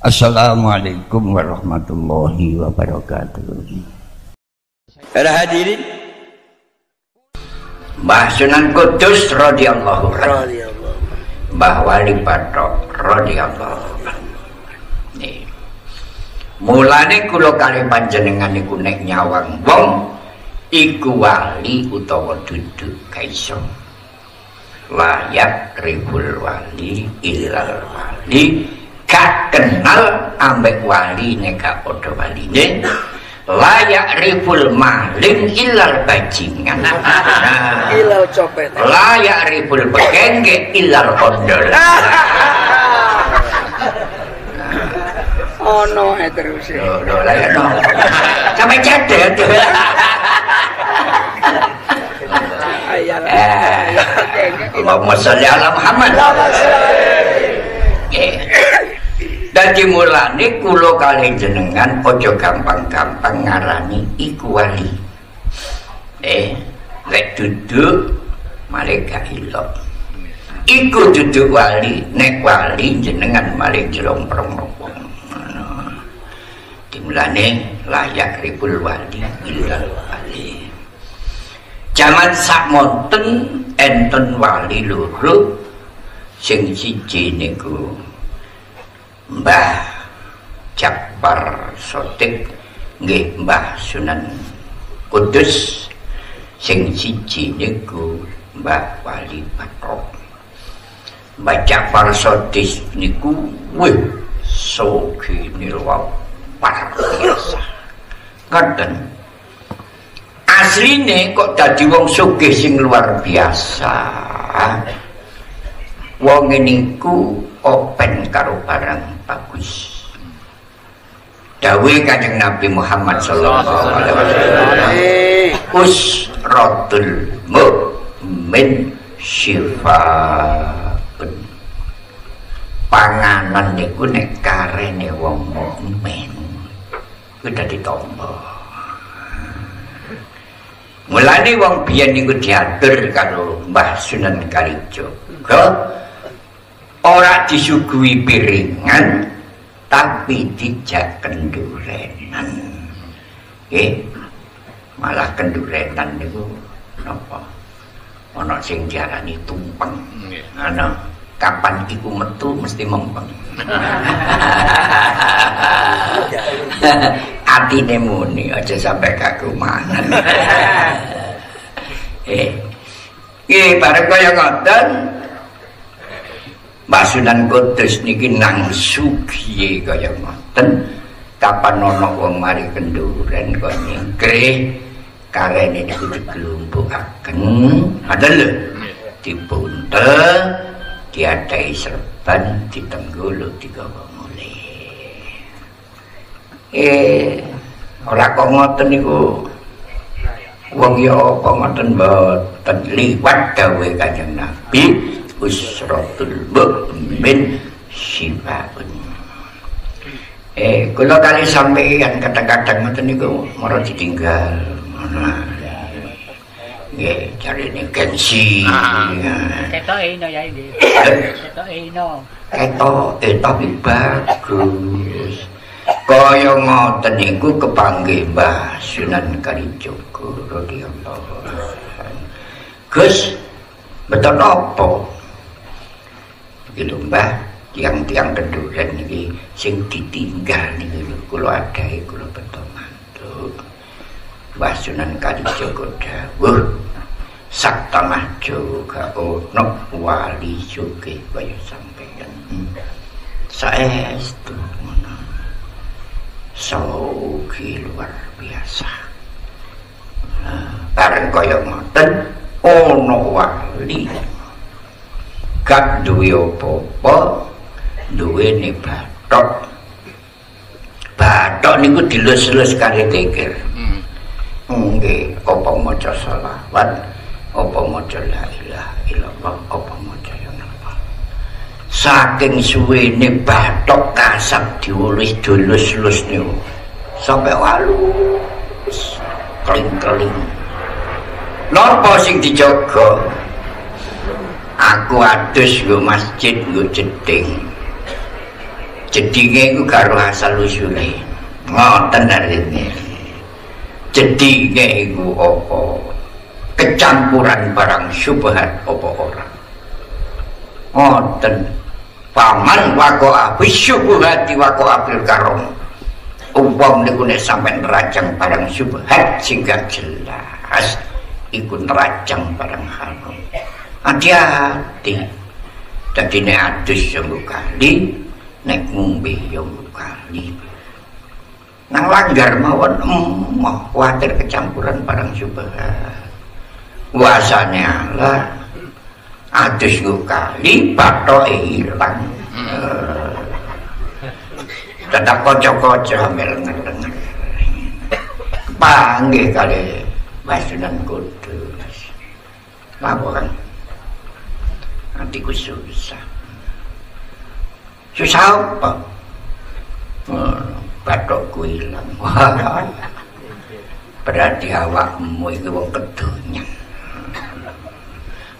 Assalamualaikum warahmatullahi wabarakatuh. Para hadirin Mbah Sunan Kudus radhiyallahu anhu. Mbah Wali Batok radhiyallahu. Mulane kula kali panjenengan niku nek nyawang wong iku wali utawa duduk kaiso. Layak ribul wali ilal wali gak kenal ambek waline gak podo waline. Layak ribul maling ilal bajingan. Ilal copet. Layak ribul pekengke ilal kondol ono oh, terus. Ya lho lah ya no. Sampai cedet eh, Allahumma salli ala Muhammad. Dadi mulane kula kali jenengan aja gampang-gampang ngarani iku wali. Eh, lek duduk malaikat ilok. Iku duduk wali, nek wali jenengan malih jerong-prong wong. Dimulane layak ribul wali ilal wali. Jaman sak monten enten wali loro sing siji niku Mbah Jafar Sotik nggih Mbah Sunan Kudus sing siji niku Mbah Wali Patrok Mbah Jafar Sotik niku wih soki nilwa par biasa ngoten asline kok dadi wong sugih sing luar biasa. Wong niku open karo barang bagus. Dawe kanjeng Nabi Muhammad sallallahu alaihi wasallam. Usratul mukmin syifa panganan niku nek karene wong mukmin kuwi dadi tombo Mulane wong biyen niku diatur karo Mbah Sunan Kalijaga ora disuguhi piringan tapi dijak kendurenan nggih. Malah kendurenan niku napa? Ana sing diarani tumpeng. Ana kapan iku metu mesti mempeng. Atine muni aja sampai kakumanan eh nggih bareng kaya ngoten Mbak Sunan Kudus niki nang sugiye kaya ngoten. Kapan ana wong mari kenduren kok nyingkre karene niku diglumbukaken ngoten lho. Dibuntel diadai serban ditenggulu digawa mulai eh ora kok ngoten niku. Wong ya apa ngoten mboten? Liwat gawe kanjeng Nabi usratul mukmin syifaun eh kula kali sampeyan kadang-kadang ngoten niku mara ditinggal. Mana nggih cari kensi ketok ino ya iki? Ketok ino. Ketok eh tapi bagus. Kaya ngoten niku kepanggih Mbah Sunan Kalijaga radhiyallahu Gus betul apa gitu mbah. Tiang-tiang kenduren ini sing ditinggal ini kula adai kula betul mantu mbah sunan kali dawuh. Sak tanah juga ono wali juga kaya sampeyan. Saya itu sauki luar biasa. Bareng kaya ngoten ono wali gak duwe apa-apa duwe batok batok niku dilus-lus kari tikir nggih apa maca selawat apa maca la ilaha illallah apa maca ya napa. Saking suwene batok kasap diulis dilus-lus niku. Sampai walus keling-keling napa sing dijaga aku adus nggo masjid nggo jeding. Jedinge iku karo asal usule. Ngoten artine. Jedinge iku apa? Kecampuran barang syubhat apa ora? Ngoten. Paman wako api syubhati wako apil karom. Umpam niku nek sampean nerajang barang syubhat sing jelas iku nerajang barang haram hati-hati. Dadi nek adus yo kali nek ngombe yo kali nang langgar mawon emoh kuatir kecampuran barang syubhat wasane Allah adus kali batok ilang tetap kocok-kocok ambil ngedenger panggil kali basunan kudus. Laporan nantiku susah susah apa batokku hilang berarti awakmu itu wong kedunya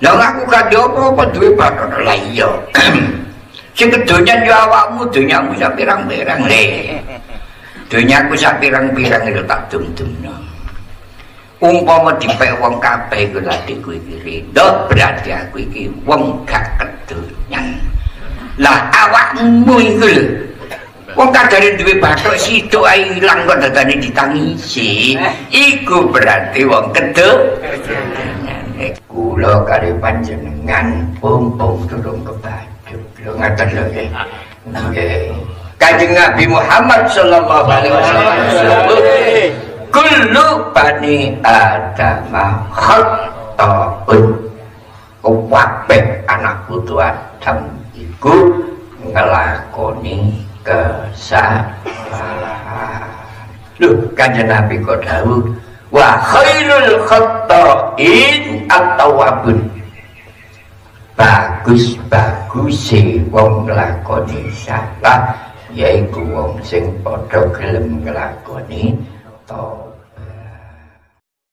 Lah aku gak apa-apa duwe batok lah iya. Sing kedonya yo awakmu donyamu sak pirang-pirang le. Donyaku sak pirang-pirang tak dum-dumno. Umpama dipek wong kabeh iku lati kuwi iki rido berarti aku iki wong gak kedonyan. Lah awakmu iku lho. Wong kadare duwe bathuk situk ae ilang kok dadane ditangisi. Iku berarti wong kedonyan. kula kali panjenengan pumpung durung kebajuk lho ngaten lho nggih nggih Kanjeng Nabi Muhammad sallallahu alaihi wasallam kullu bani adam khata'un kabeh anak putu Adam iku ngelakoni kesalahan. Lho kanjeng Nabi kok dawuh wa khairul khata'in at-tawwabun. Bagus bagus wong nglakoni salah yaiku wong sing padha gelem nglakoni 然后